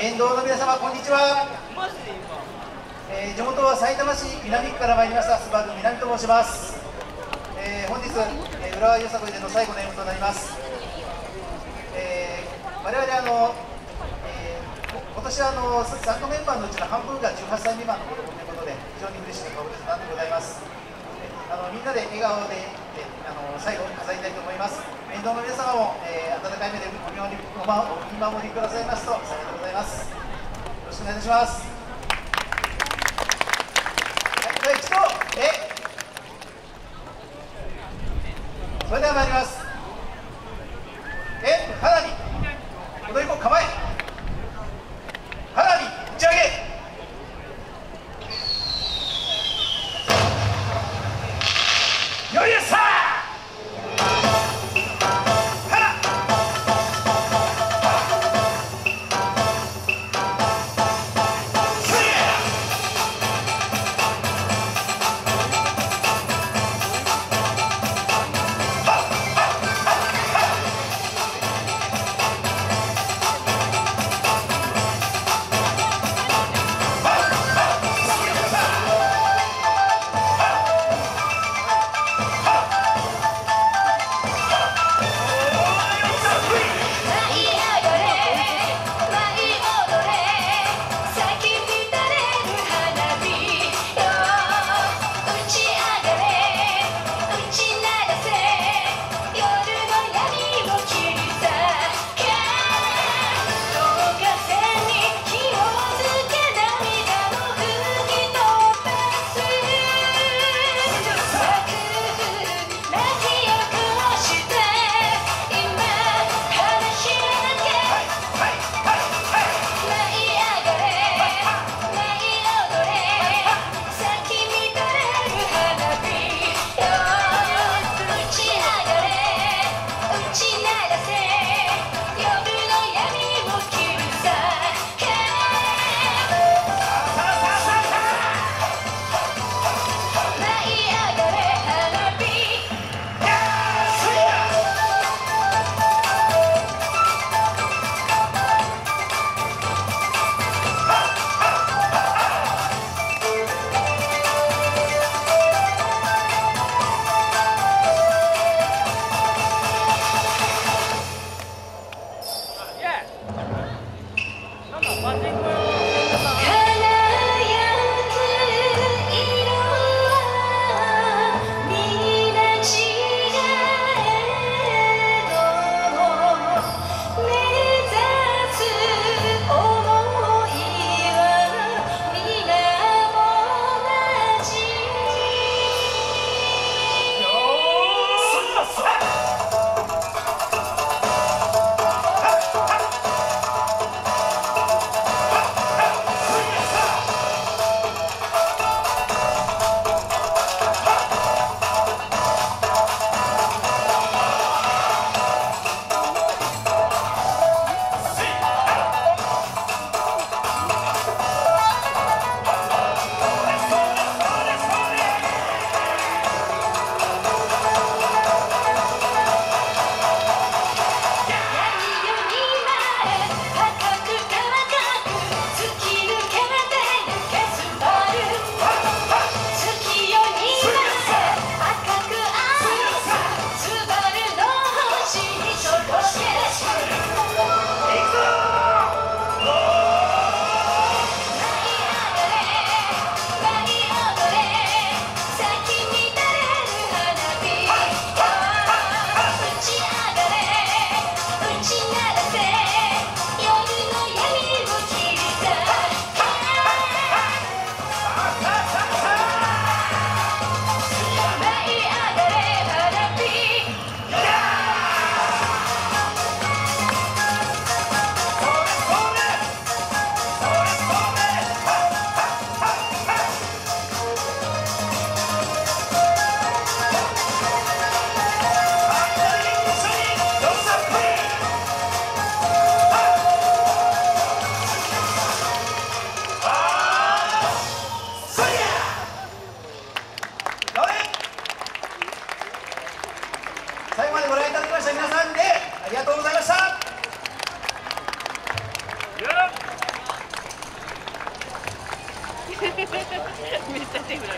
沿道の皆様こんにちは、えー、地元は埼玉市南区から参りましたスバル南と申します、えー、本日、えー、浦和よさこいでの最後の演舞となります、えー、我々あの、えー、今年はあの参加メンバーのうちの半分が18歳未満の子供ということで非常に嬉しい顔でなんでございます。あのみんなで笑顔で、えあの最後に飾りたいと思います。沿道の皆様も、えー、温かい目でお見守りお見守りくださいますと幸いでございます。よろしくお願いします。はいでは一度えそれでは参ります。Martin.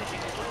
managing his